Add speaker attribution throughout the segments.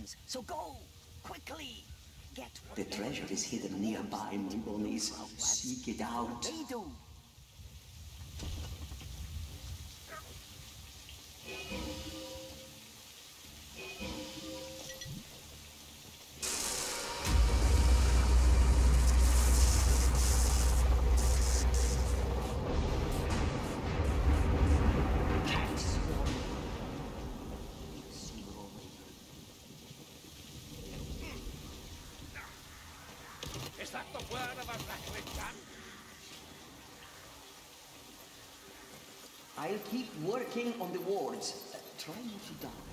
Speaker 1: returns, so go! Quickly! Get
Speaker 2: the treasure is hidden nearby, my bunnies. Seek it out.
Speaker 1: They do.
Speaker 2: keep working on the wards, uh, not to die.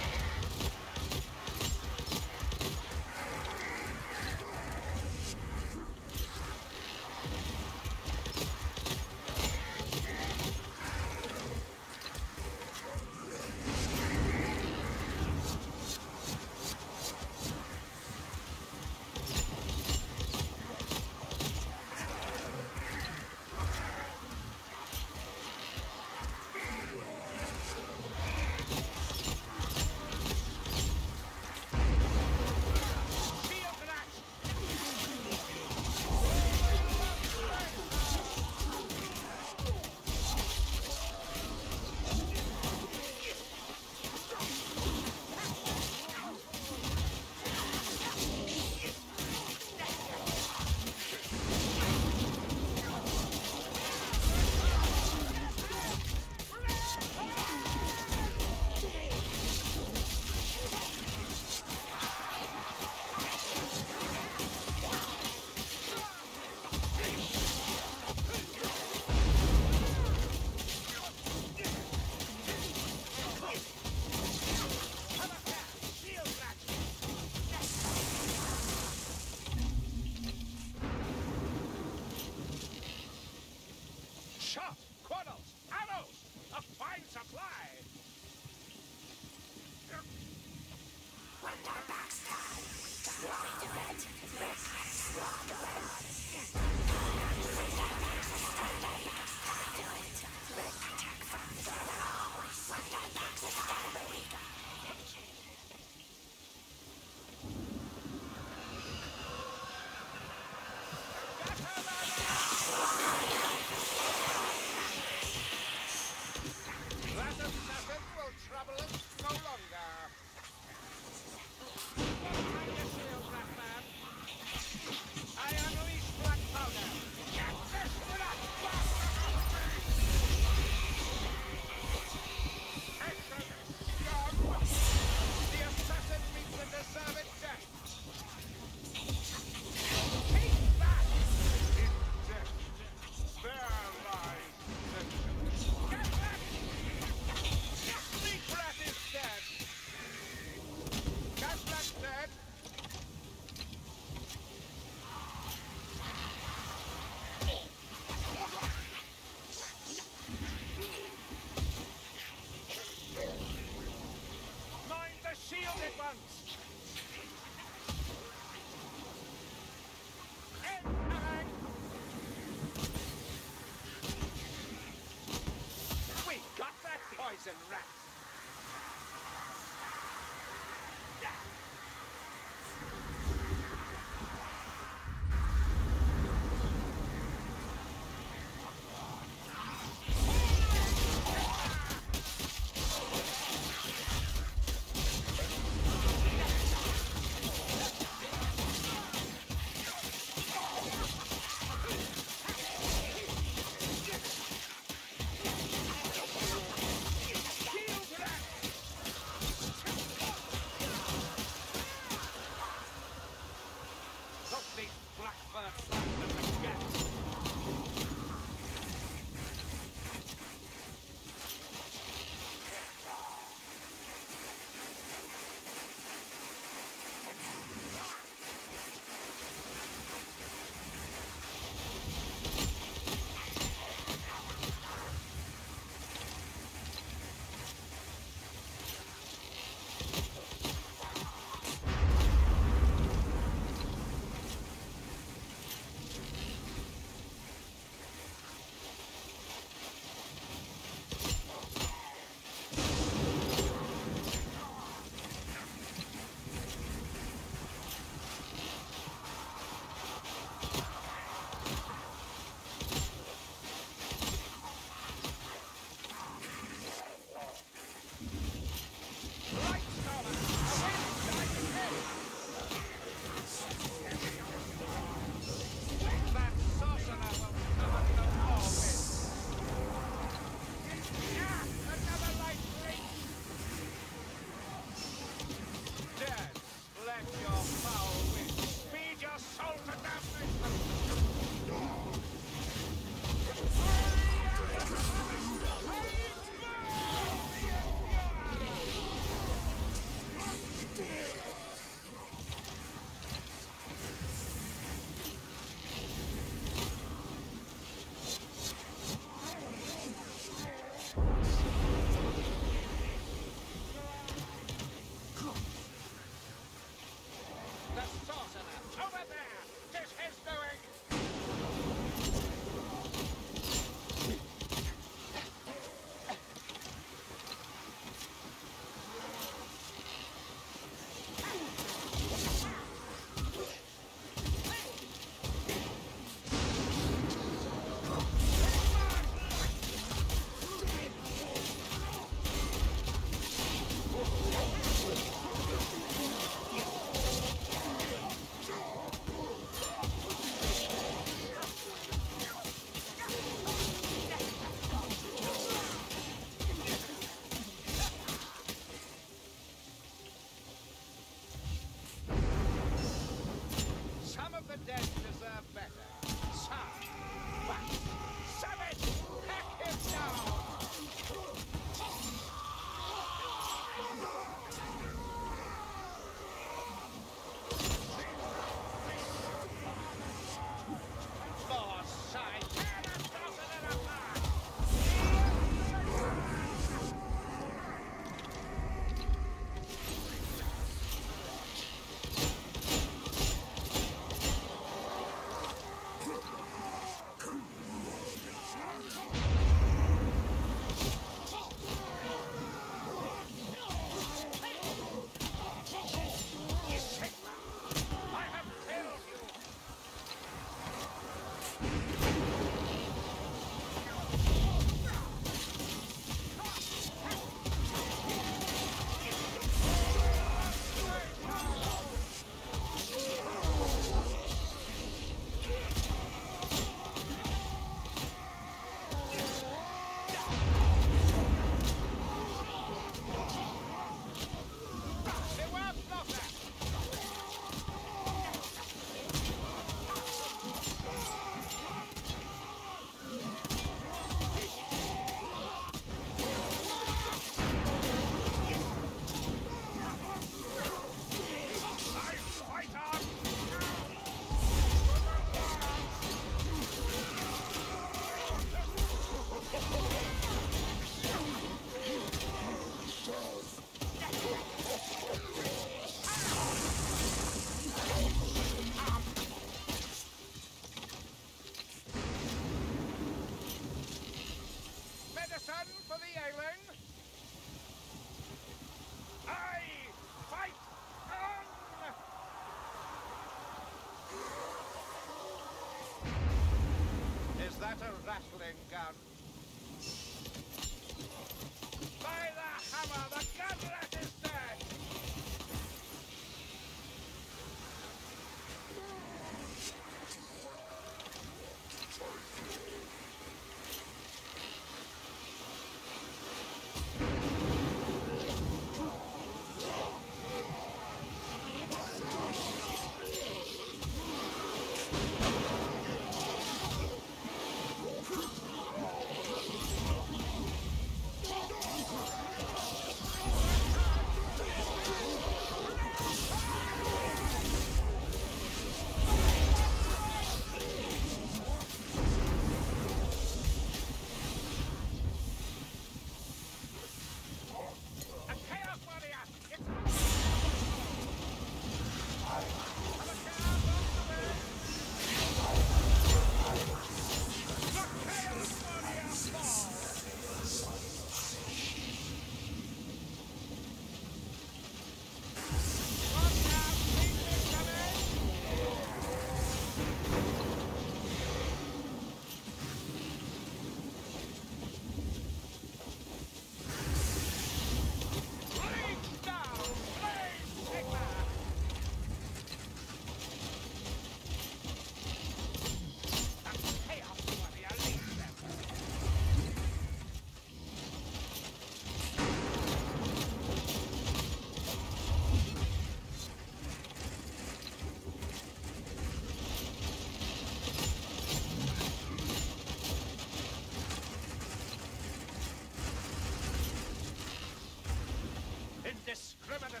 Speaker 2: problemas de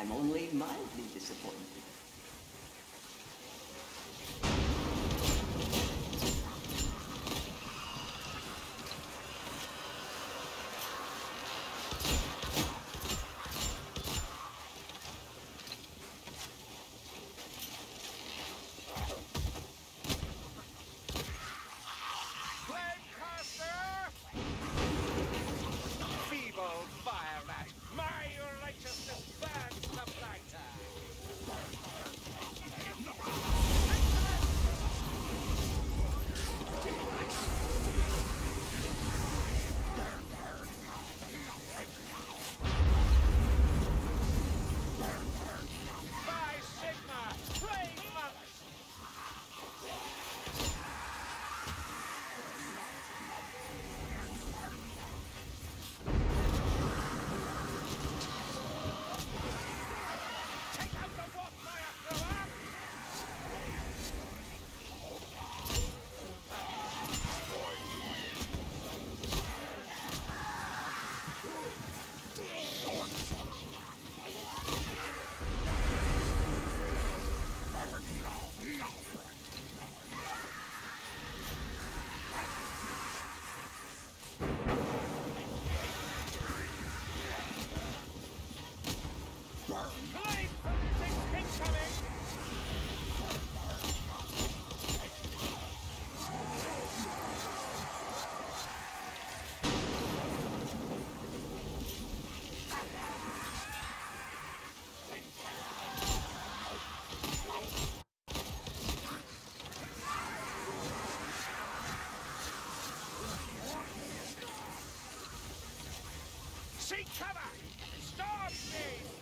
Speaker 1: I'm only mildly disappointed.
Speaker 2: Seek cover! Storm Shade!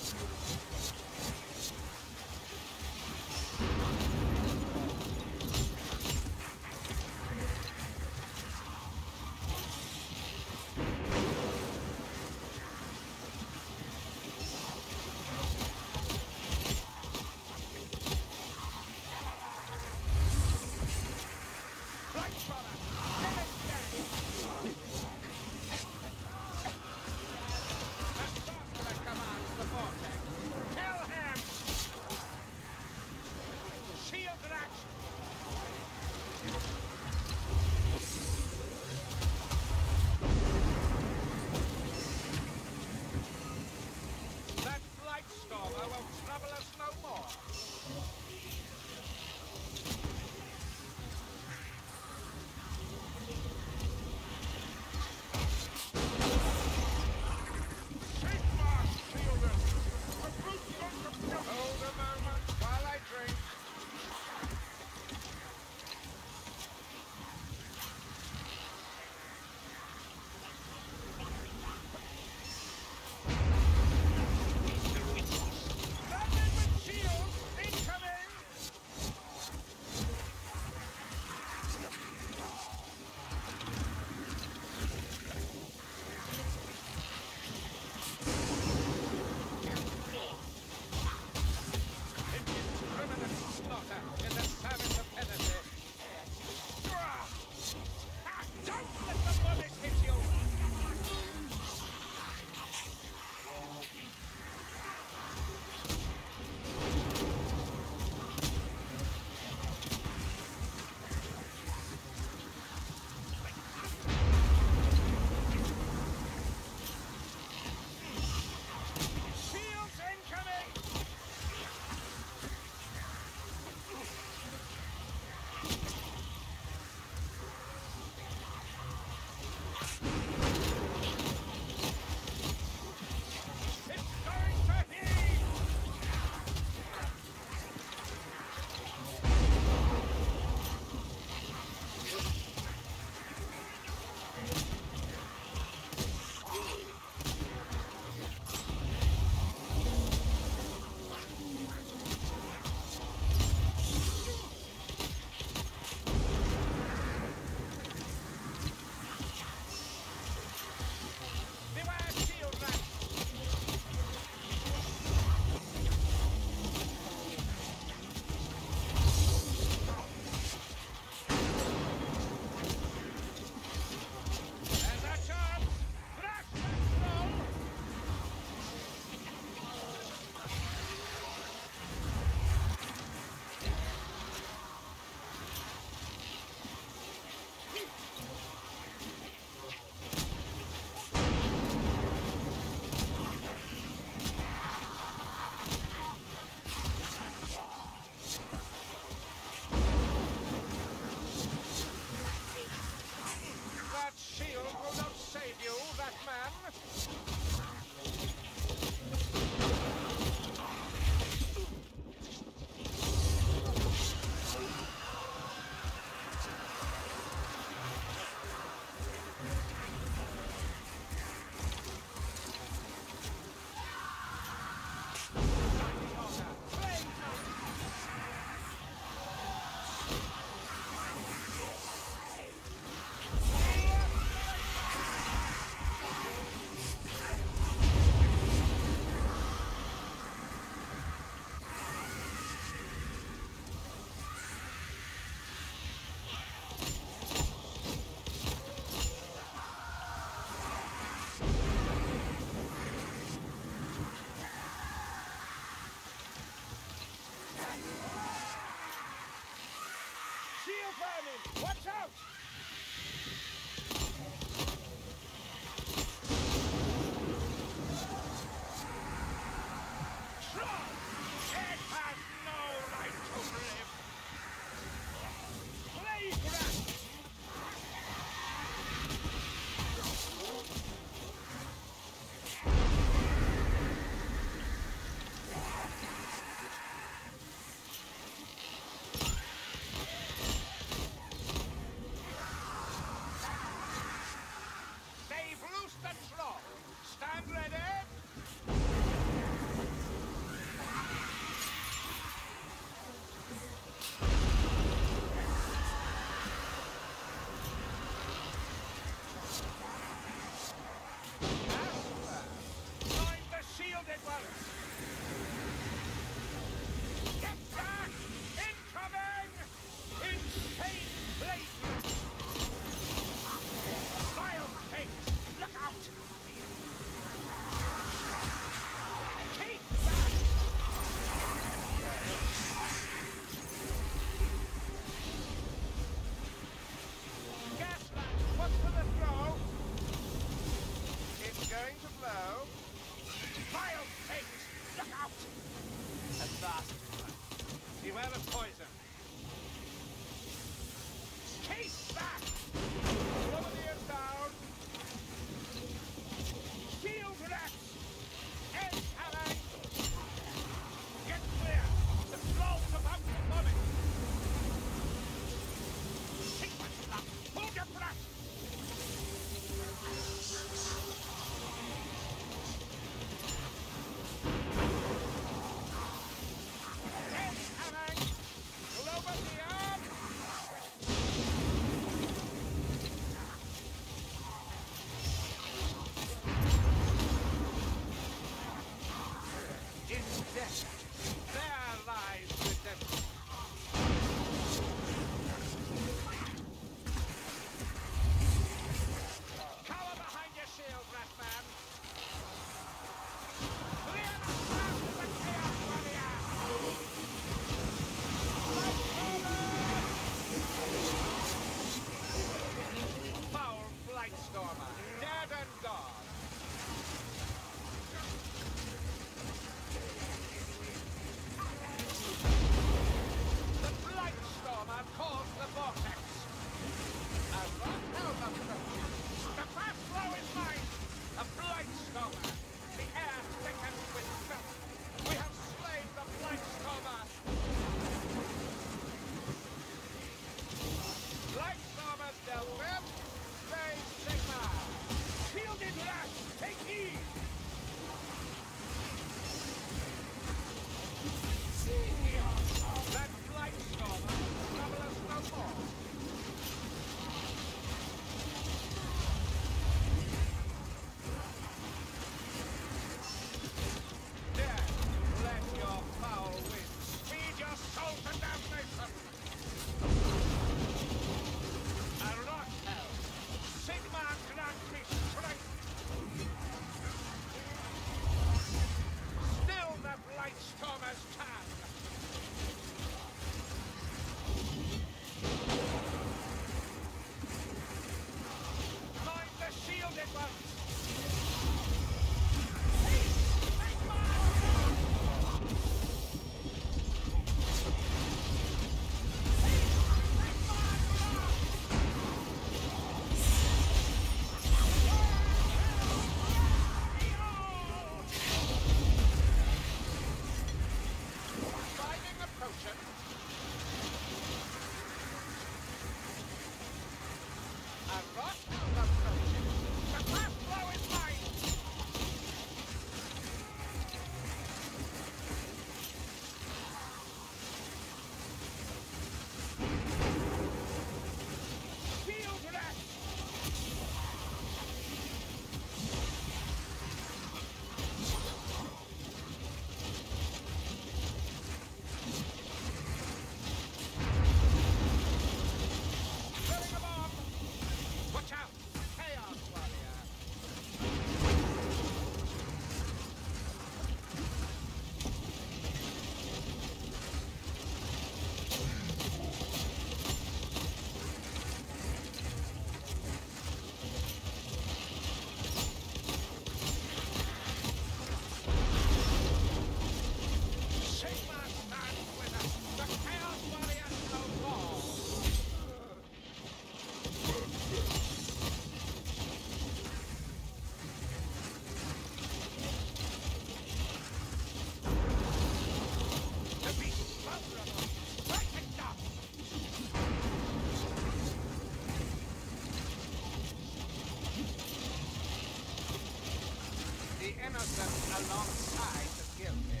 Speaker 2: them
Speaker 1: alongside the guilty.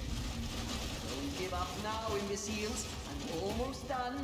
Speaker 2: Don't give up now, imbeciles. I'm almost done.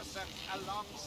Speaker 2: Innocent alongside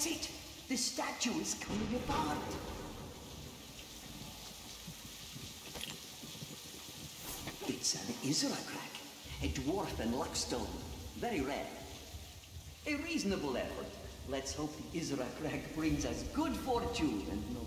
Speaker 1: That's it! The statue is coming apart! It's an Israkrak, a dwarf in Luckstone. Very rare. A reasonable effort. Let's hope the Israkrak brings us good fortune and.